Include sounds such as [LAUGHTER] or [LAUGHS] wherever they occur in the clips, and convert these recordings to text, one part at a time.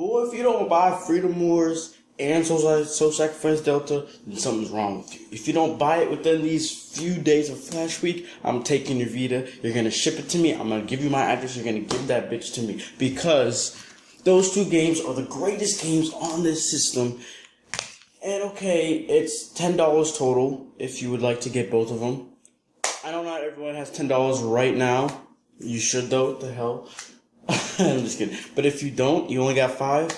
Boy, if you don't buy Freedom Wars and Soul, Soul Sacrifice Delta, then something's wrong with you. If you don't buy it within these few days of Flash Week, I'm taking your Vita. You're gonna ship it to me. I'm gonna give you my address. You're gonna give that bitch to me because those two games are the greatest games on this system. And okay, it's ten dollars total if you would like to get both of them. I know not everyone has ten dollars right now. You should though. What the hell? [LAUGHS] I'm just kidding. But if you don't, you only got five.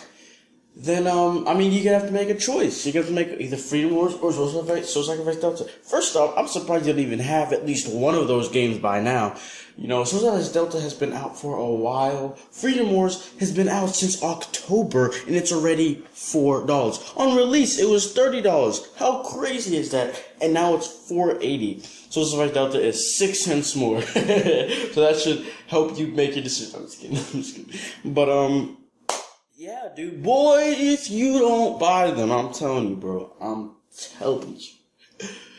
Then um, I mean, gonna have to make a choice. Gonna have to make either Freedom Wars or Soul Sacrifice, Soul Sacrifice Delta. First off, I'm surprised you don't even have at least one of those games by now. You know, Soul Sacrifice Delta has been out for a while. Freedom Wars has been out since October, and it's already four dollars. On release, it was thirty dollars. How crazy is that? And now it's four eighty. Soul Sacrifice Delta is six cents more. [LAUGHS] so that should help you make your decision. [LAUGHS] I'm just kidding. I'm just kidding. But um. Yeah, dude. Boy, if you don't buy them, I'm telling you, bro. I'm telling you. [LAUGHS]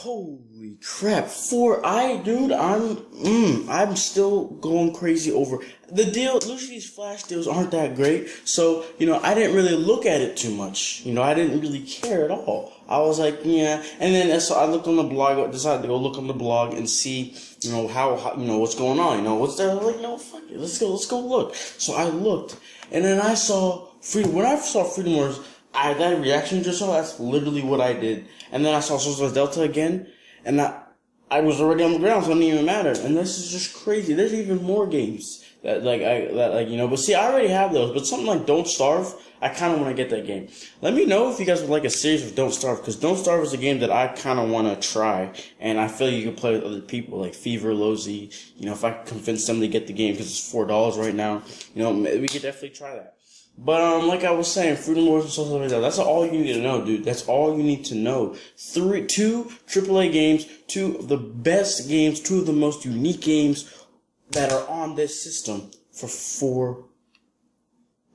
Holy crap. For I, dude, I'm, mm, I'm still going crazy over the deal. Lucy's flash deals aren't that great. So, you know, I didn't really look at it too much. You know, I didn't really care at all. I was like, yeah. And then so I looked on the blog, decided to go look on the blog and see, you know, how, how you know, what's going on. You know, what's there? Like, no, fuck it. Let's go, let's go look. So I looked and then I saw Freedom, when I saw Freedom Wars, I, that reaction just saw, that's literally what I did. And then I saw Social Delta again, and I, I was already on the ground, so it didn't even matter. And this is just crazy. There's even more games that like I that like you know. But see, I already have those. But something like Don't Starve, I kind of want to get that game. Let me know if you guys would like a series of Don't Starve, because Don't Starve is a game that I kind of want to try, and I feel you can play with other people like Fever, Lozy. You know, if I convince them to get the game because it's four dollars right now, you know, we could definitely try that. But um, like I was saying, Freedom Wars and social media, that's all you need to know, dude. That's all you need to know. Three, two AAA games, two of the best games, two of the most unique games that are on this system for four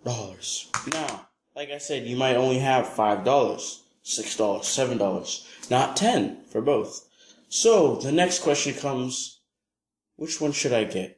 dollars. Now, like I said, you might only have five dollars, six dollars, seven dollars, not ten for both. So the next question comes: Which one should I get?